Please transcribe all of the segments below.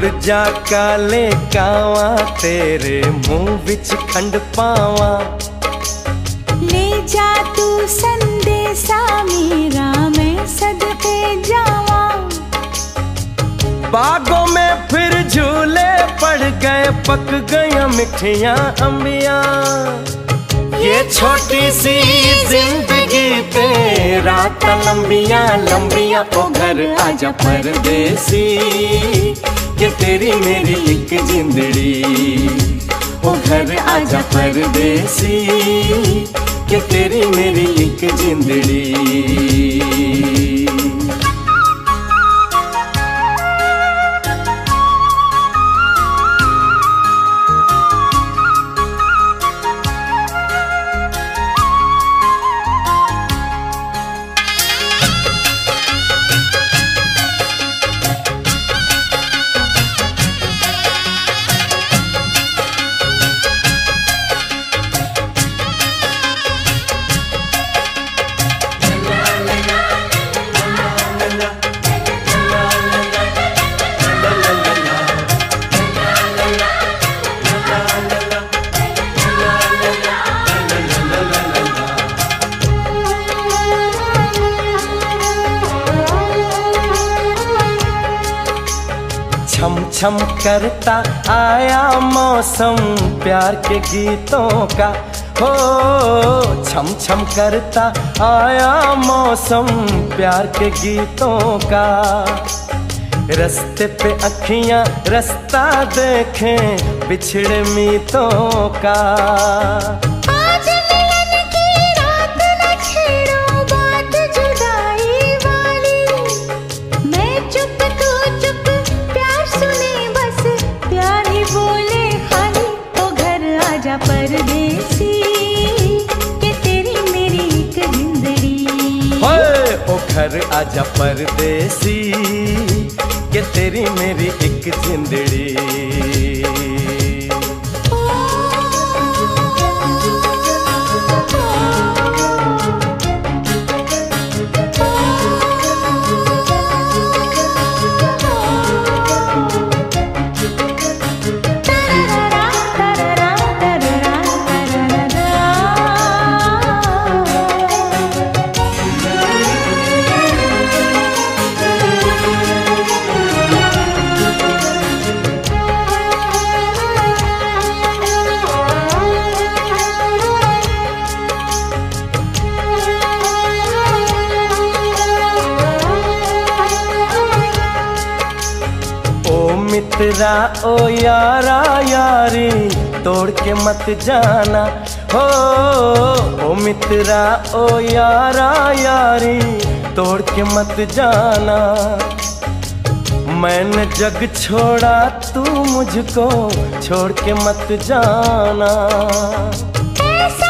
उड़ जा काले कावा तेरे मुँह विच खंड पावा। ले जा तू संदेशा मेरा मैं सदके जावा। बागों में फिर झूले पड़ गए पक गया मिठिया अम्बिया। ये छोटी सी ज़िंदगी पे रात लंबिया लंबिया ओ घर आजा परदेसी। ये तेरी मेरी एक जिंदड़ी। ओ घर आजा परदेसी के तेरी मेरी एक जिंदड़ी। छम छम करता आया मौसम प्यार के गीतों का। हो छम छम करता आया मौसम प्यार के गीतों का। रस्ते पे अखियाँ रास्ता देखें बिछड़े मीतों का। घर आजा परदेसी के तेरी मेरी एक जिंदड़ी। मित्रा ओ यारा, यारी तोड़ के मत जाना। हो, ओ मित्रा, ओ यारा, यारी तोड़ के मत जाना। मैंने जग छोड़ा, तू मुझको छोड़ के मत जाना। ऐसा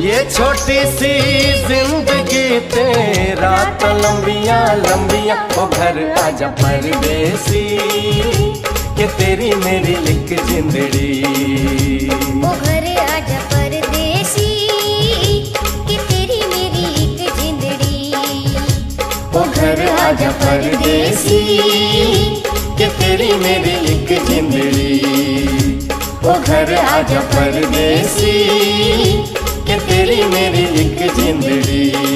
ये छोटी सी ज़िंदगी तेरा तो लंबिया लंबिया, ओ घर आजा परदेसी, के तेरी मेरी लिख जिंदड़ी। परदेसी, के तेरी मेरी एक जिंदड़ी। वो घर आजा परदेसी, के घर आजा परदेसी मेरी एक जिंदड़ी।